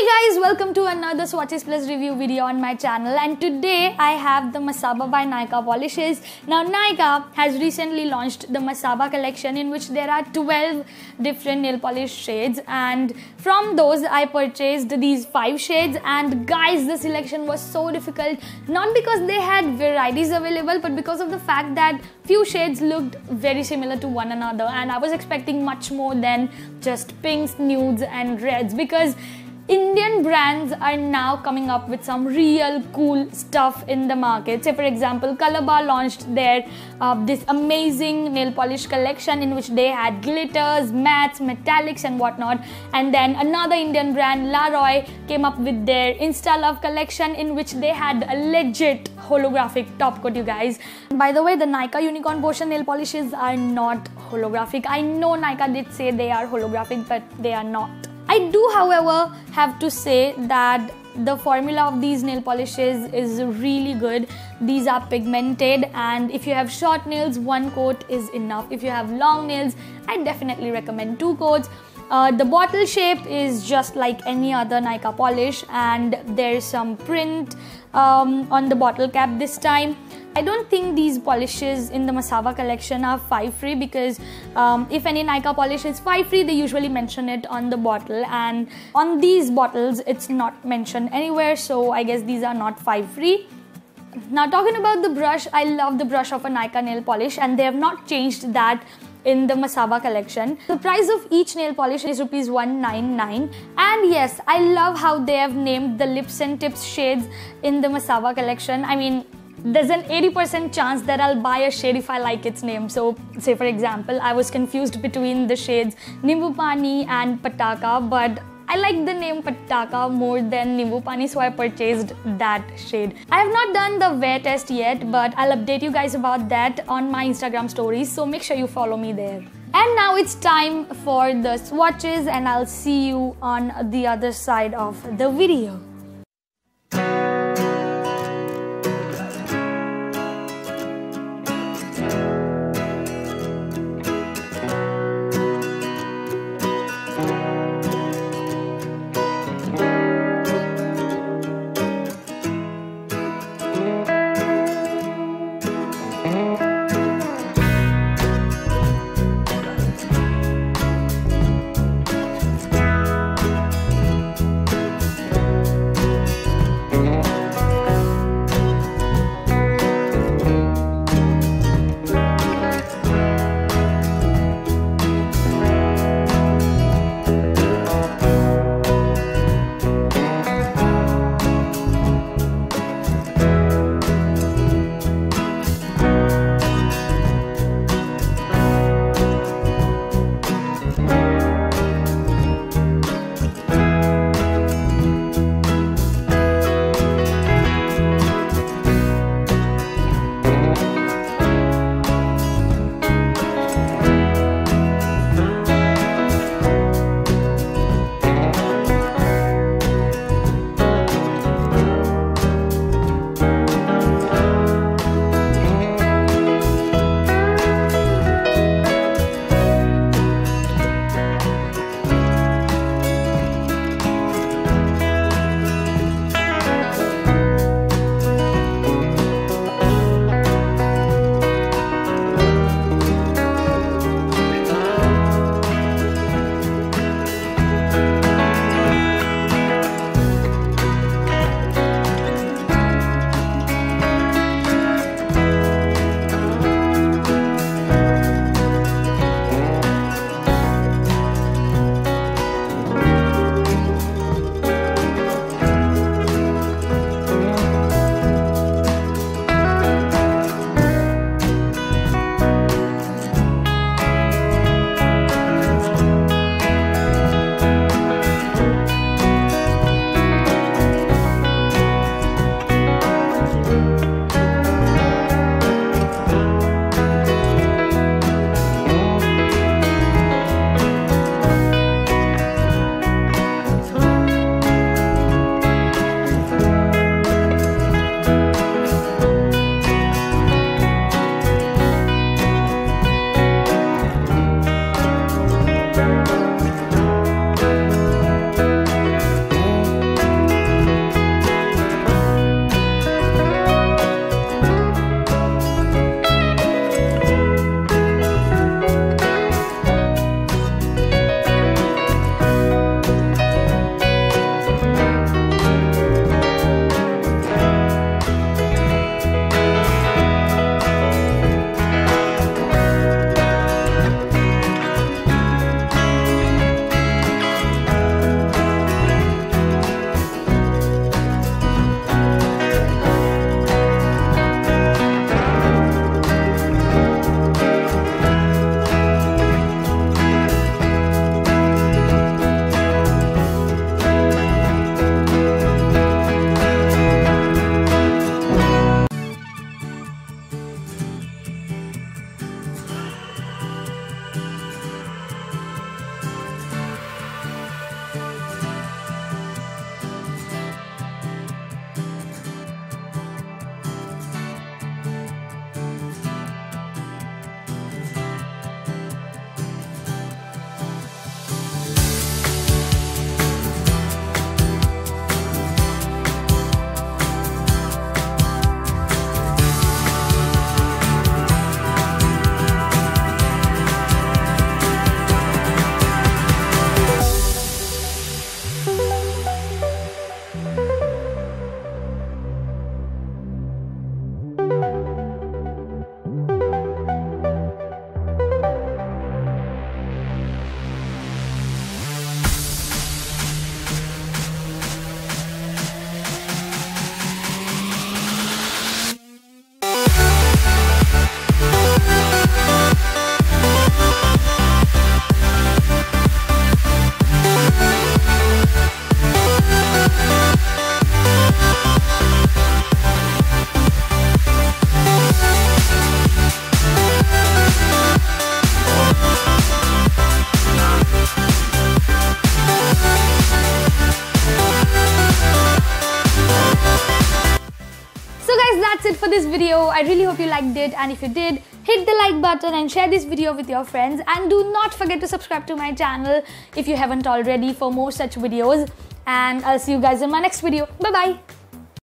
Hey guys, welcome to another Swatches Plus review video on my channel. And today I have the Masaba by Nykaa polishes. Now Nykaa has recently launched the Masaba collection in which there are 12 different nail polish shades. And from those I purchased these 5 shades. And guys the selection was so difficult not because they had varieties available but because of the fact that few shades looked very similar to one another. And I was expecting much more than just pinks, nudes and reds because Indian brands are now coming up with some real cool stuff in the market. Say, for example, Colorbar launched their uh, this amazing nail polish collection in which they had glitters, mattes, metallics, and whatnot. And then another Indian brand, Laroy, came up with their Insta Love collection in which they had a legit holographic top coat, you guys. By the way, the Nykaa Unicorn Potion nail polishes are not holographic. I know Nykaa did say they are holographic, but they are not. I do, however, have to say that the formula of these nail polishes is really good. These are pigmented, and if you have short nails, one coat is enough. If you have long nails, I definitely recommend two coats. Uh, the bottle shape is just like any other Nykaa polish, and there's some print um, on the bottle cap this time. I don't think these polishes in the Masaba collection are 5 free because um, if any Nykaa polish is 5 free, they usually mention it on the bottle, and on these bottles, it's not mentioned anywhere, so I guess these are not 5 free. Now, talking about the brush, I love the brush of a Nykaa nail polish, and they have not changed that in the Masaba collection. The price of each nail polish is rupees 199 and yes, I love how they have named the lips and tips shades in the Masaba collection. I mean, there's an 80% chance that I'll buy a shade if I like its name. So, say for example, I was confused between the shades Nimbu Pani and Pataka, but I like the name Pataka more than Nimbu Pani, so I purchased that shade. I have not done the wear test yet, but I'll update you guys about that on my Instagram stories, so make sure you follow me there. And now it's time for the swatches, and I'll see you on the other side of the video. For this video. I really hope you liked it and if you did, hit the like button and share this video with your friends and do not forget to subscribe to my channel if you haven't already for more such videos and I'll see you guys in my next video. Bye bye.